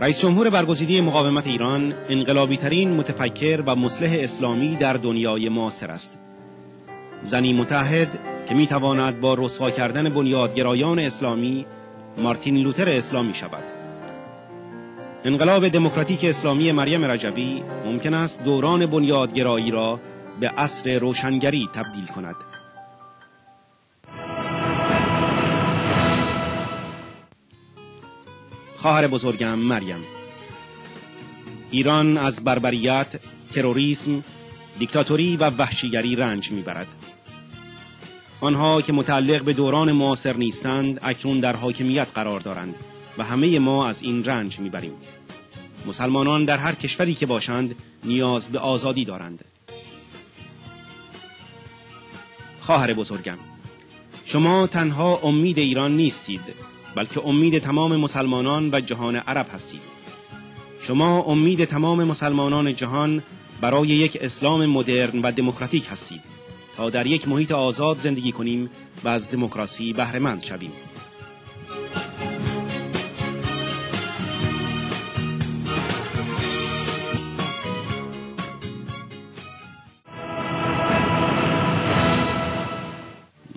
رئیس جمهور برگزیده مقاومت ایران انقلابی ترین متفکر و مسلح اسلامی در دنیای معاصر است. زنی متحد که می تواند با رسوا کردن بنیادگرایان اسلامی مارتین لوتر اسلامی شود. انقلاب دموکراتیک اسلامی مریم رجبی ممکن است دوران بنیادگرایی را به عصر روشنگری تبدیل کند. خواهر بزرگم مریم ایران از بربریت، تروریسم، دیکتاتوری و وحشیگری رنج می‌برد. آنها که متعلق به دوران معاصر نیستند اکنون در حاکمیت قرار دارند و همه ما از این رنج می‌بریم. مسلمانان در هر کشوری که باشند نیاز به آزادی دارند. خواهر بزرگم شما تنها امید ایران نیستید بلکه امید تمام مسلمانان و جهان عرب هستید. شما امید تمام مسلمانان جهان برای یک اسلام مدرن و دموکراتیک هستید. تا در یک محیط آزاد زندگی کنیم و از دموکراسی بهرهمند شویم.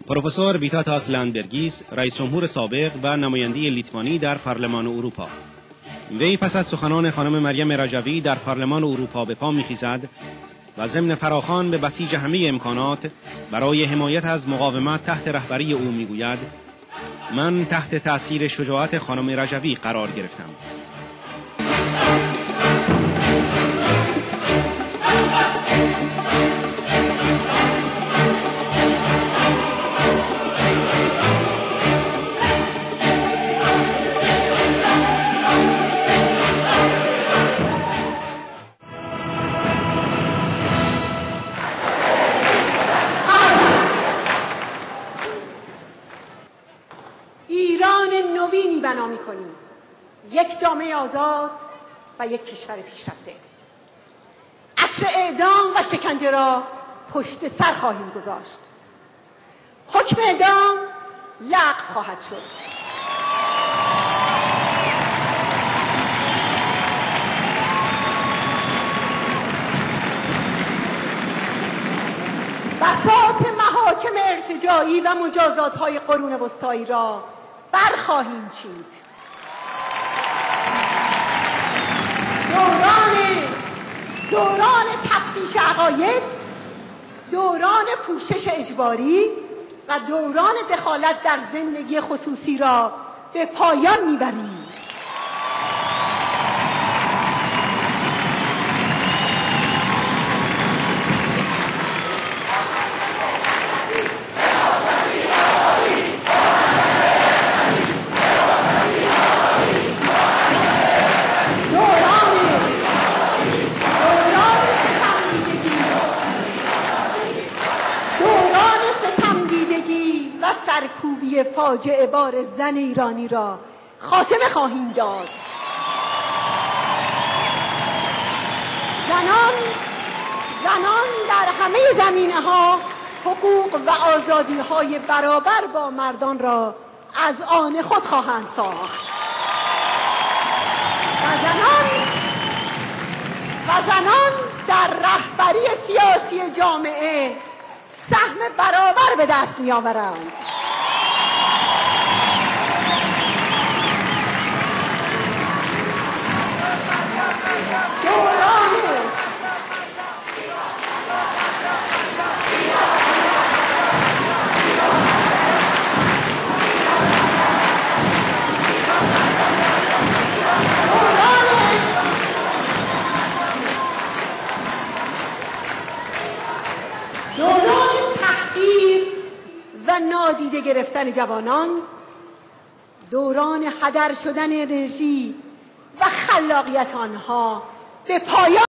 پروفسور ویتاتاس لندبرگیس رئیس جمهور سابق و نماینده لیتوانی در پارلمان اروپا. وی پس از سخنان خانم مریم رجوی در پارلمان اروپا به پا میخیزد و ضمن فراخان به بسیج همه امکانات برای حمایت از مقاومت تحت رهبری او می‌گوید من تحت تأثیر شجاعت خانم رجوی قرار گرفتم. بنا کنیم یک جامعه آزاد و یک کشور پیشرفته. اصر اعدام و شکنجه را پشت سر خواهیم گذاشت. حکم اعدام لغو خواهد شد. بساط محاکم ارتجایی و مجازات های قرون وسطایی را برخواهیم چید. دوران دوران تفتیش عقاید دوران پوشش اجباری و دوران دخالت در زندگی خصوصی را به پایان می‌بریم. سرکوبی فاجعه بار زن ایرانی را خاتمه خواهیم داد. زنان زنان در همه زمینه ها حقوق و آزادی های برابر با مردان را از آن خود خواهند ساخت. و زنان و زنان در رهبری سیاسی جامعه سهم برابر به دست می آورند گرفتن جوانان دوران هدر شدن انرژی و خلاقیت آنها به پایان